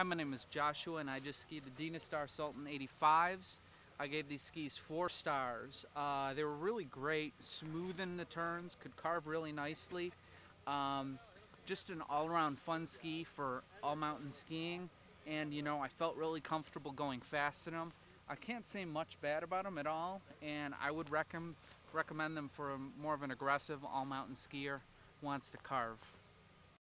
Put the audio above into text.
Hi, my name is Joshua, and I just skied the Dynastar Sultan 85s. I gave these skis four stars. Uh, they were really great, smooth in the turns, could carve really nicely. Um, just an all-around fun ski for all mountain skiing, and you know I felt really comfortable going fast in them. I can't say much bad about them at all, and I would recommend recommend them for a, more of an aggressive all mountain skier wants to carve.